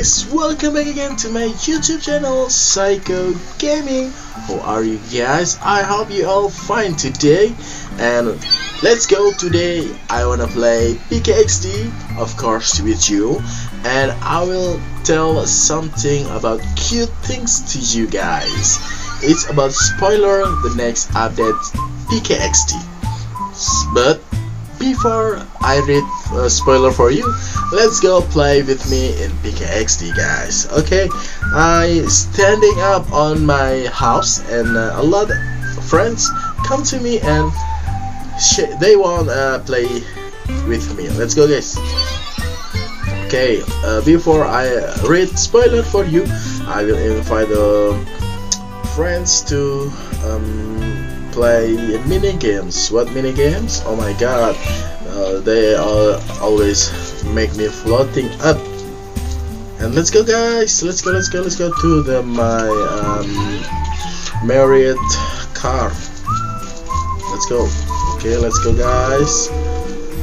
guys, welcome back again to my YouTube channel Psycho Gaming. How are you guys? I hope you all fine today. And let's go today. I wanna play PKXD, of course, with you. And I will tell something about cute things to you guys. It's about spoiler the next update PKXD. But before I read a spoiler for you, let's go play with me in PKXD guys. Okay, I standing up on my house and uh, a lot of friends come to me and they want to uh, play with me. Let's go guys. Okay, uh, before I read spoiler for you, I will invite the friends to um, play mini games. What mini games? Oh my god, uh, they are always make me floating up. And let's go, guys. Let's go. Let's go. Let's go to the my um, Marriott car. Let's go. Okay, let's go, guys.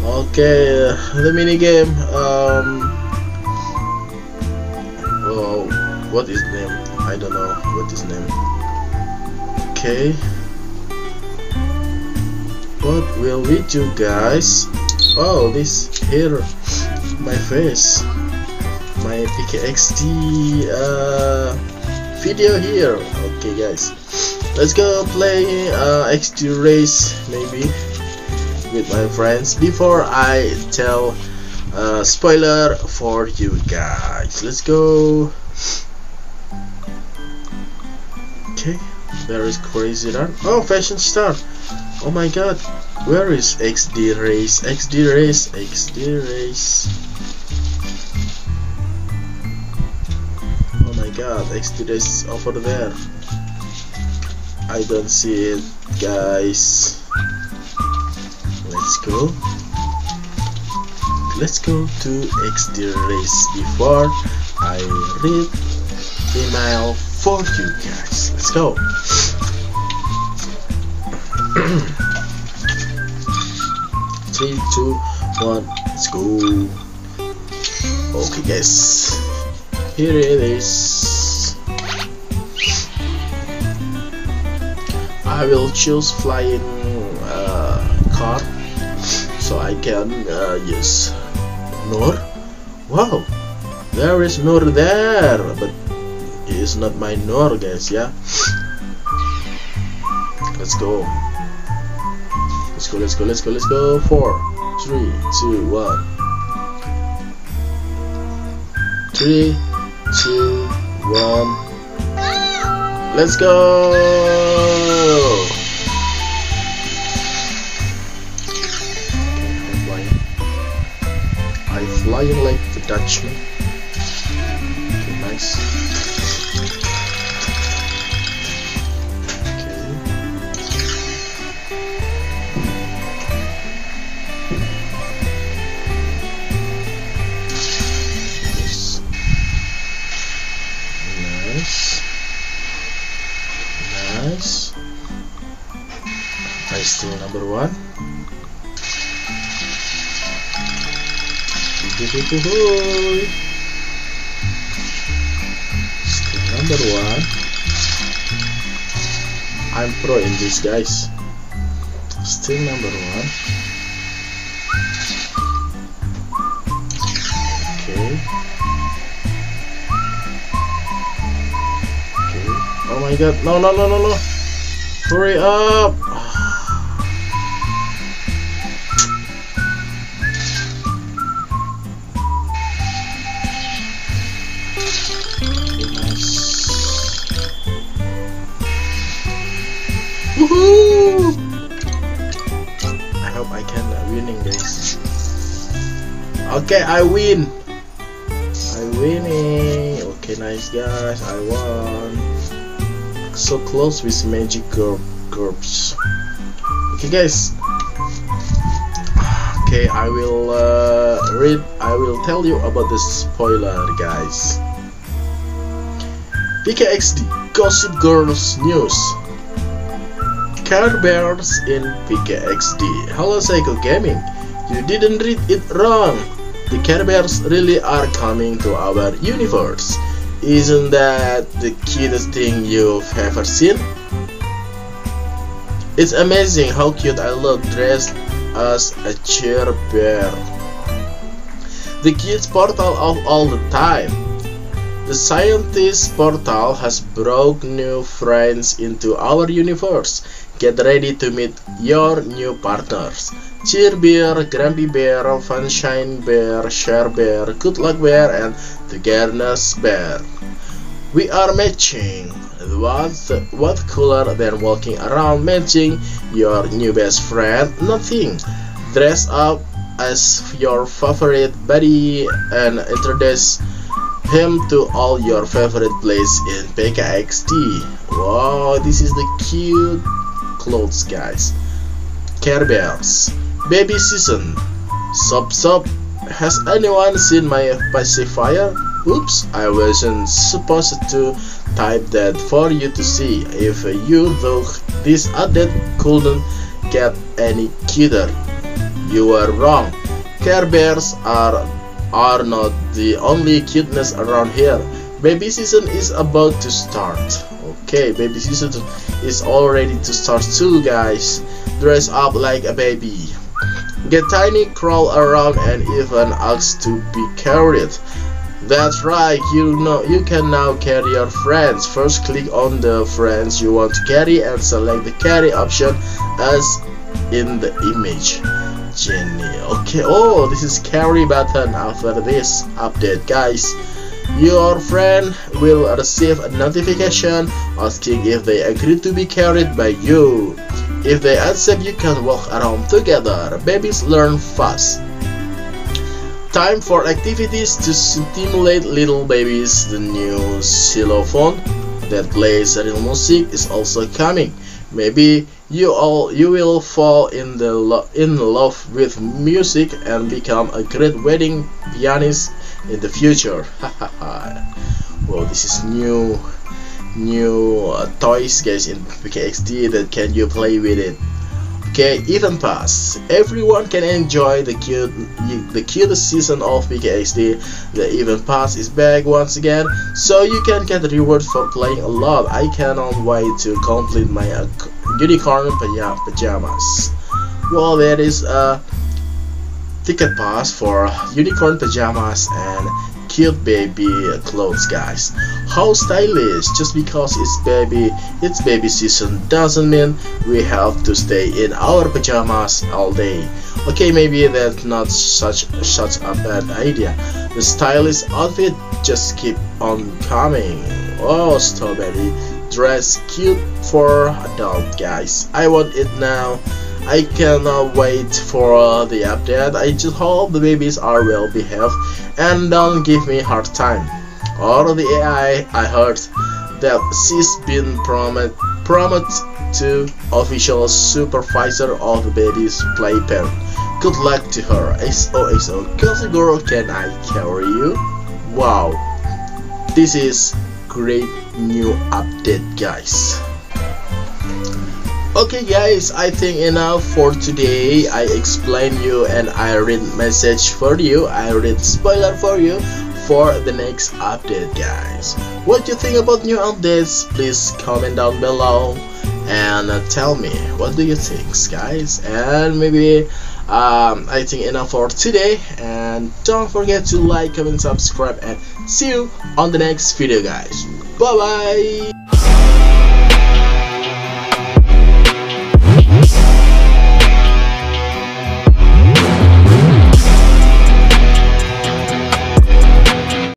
Okay, the mini game. Um, oh, what is name? I don't know. What is name? Okay what will we do guys? Oh this here my face my PKXD uh, video here. Okay guys. Let's go play uh, XD race maybe with my friends. Before I tell uh, spoiler for you guys. Let's go. Okay. There is crazy run. Oh fashion star Oh my god, where is XD race? XD race, XD race. Oh my god, XD race is over there. I don't see it, guys. Let's go. Let's go to XD race before I read email for you guys. Let's go. Three, two, one, let's go. Okay, guys, here it is. I will choose flying uh, car so I can uh, use Nur. Wow, there is Nur there, but it's not my Nur, guys. Yeah, let's go. Let's go, let's go, let's go, let's go. Four, three, two, one. Three, two, one. Let's go! I'm flying. Like the Dutchman. Okay, nice. Nice I still number one. Still number one. I'm pro in this guys. Still number one. Okay Oh my god. No, no, no, no, no. Hurry up. Woohoo! I hope I can uh, winning guys. Okay, I win. I winning. Okay, nice guys. I won so close with magic corpse okay guys. Okay I will uh, read I will tell you about the spoiler guys. PKXD Gossip Girls News. Care Bears in PKXD Hello Psycho Gaming. You didn't read it wrong. The Care Bears really are coming to our universe. Isn't that the cutest thing you've ever seen? It's amazing how cute I look dressed as a chair bear. The kids portal of all the time. The scientist portal has brought new friends into our universe. Get ready to meet your new partners. Cheer Bear, Grumpy Bear, Funshine Bear, Share Bear, Good Luck Bear, and Togetherness Bear. We are matching. What, what cooler than walking around matching your new best friend? Nothing. Dress up as your favorite buddy and introduce him to all your favorite places in PKXD. Wow, this is the cute clothes, guys. Care Bears. Baby season. Sup sup. Has anyone seen my pacifier? Oops, I wasn't supposed to type that for you to see. If you thought this update couldn't get any cuter, you are wrong. Care Bears are are not the only cuteness around here. Baby season is about to start. Okay, baby season is all ready to start too, guys. Dress up like a baby. Get tiny, crawl around, and even ask to be carried. That's right, you know you can now carry your friends. First click on the friends you want to carry and select the carry option as in the image. Jenny. Okay, oh this is carry button after this update guys. Your friend will receive a notification asking if they agree to be carried by you. If they accept you can walk around together. Babies learn fast. Time for activities to stimulate little babies. The new xylophone that plays real music is also coming. Maybe you all you will fall in the lo in love with music and become a great wedding pianist in the future. well, this is new new uh, toys guys in PKXD that can you play with it. Okay, Event Pass. Everyone can enjoy the cute, the cutest season of PKXD. The Event Pass is back once again, so you can get rewards for playing a lot. I cannot wait to complete my uh, unicorn pajamas. Well, there is a ticket pass for unicorn pajamas and cute baby clothes guys. How stylish! Just because it's baby it's baby season doesn't mean we have to stay in our pajamas all day. Okay maybe that's not such such a bad idea. The stylish outfit just keep on coming. Oh strawberry dress cute for adult guys. I want it now I cannot wait for uh, the update. I just hope the babies are well behaved and don't give me hard time. Or the AI I heard that she's been promoted to official supervisor of the baby's playpen. Good luck to her. XOXO, girl, can I carry you? Wow, this is great new update, guys okay guys i think enough for today. I explain you and i read message for you. I read spoiler for you for the next update guys. What do you think about new updates? Please comment down below and tell me what do you think guys? And maybe um, I think enough for today. And don't forget to like comment subscribe and see you on the next video guys. Bye bye